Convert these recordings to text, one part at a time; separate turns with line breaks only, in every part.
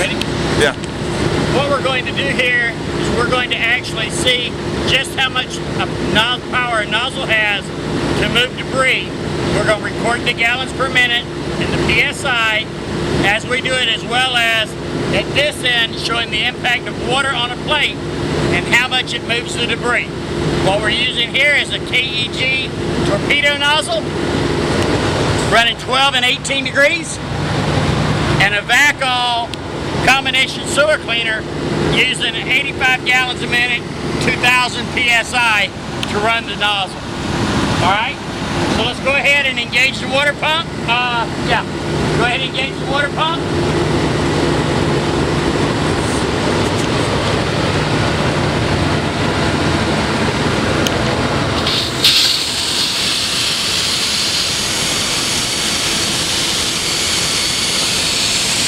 Ready?
Yeah.
What we're going to do here is we're going to actually see just how much uh, nozzle power a nozzle has to move debris. We're going to record the gallons per minute and the PSI as we do it as well as at this end showing the impact of water on a plate and how much it moves the debris. What we're using here is a KEG torpedo nozzle running 12 and 18 degrees and a Vacol combination sewer cleaner using 85 gallons a minute, 2000 PSI to run the nozzle. All right, so let's go ahead and engage the water pump. Uh, yeah, go ahead and engage the water pump.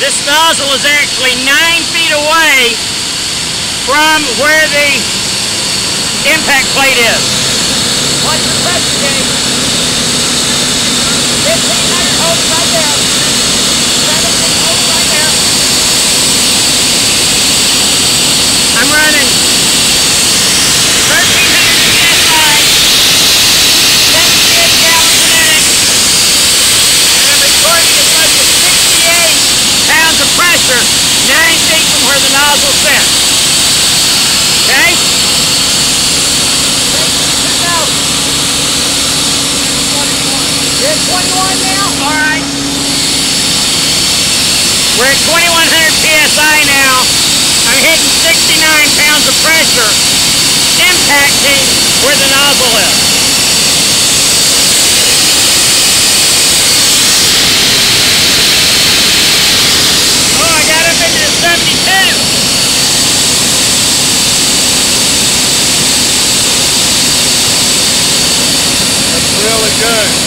This nozzle is actually nine feet away from where the impact plate is. Watch the pressure. 1500 holds right there. 17 holds right there. I'm running 1300 PSI, 78 gallons a minute, and I'm recording as much as 68 pounds of pressure nine feet from where the nozzle sits. Okay? You're at 21 now? Alright. We're at 2100 PSI now. I'm hitting 69 pounds of pressure impacting where the nozzle is.
Oh, really good.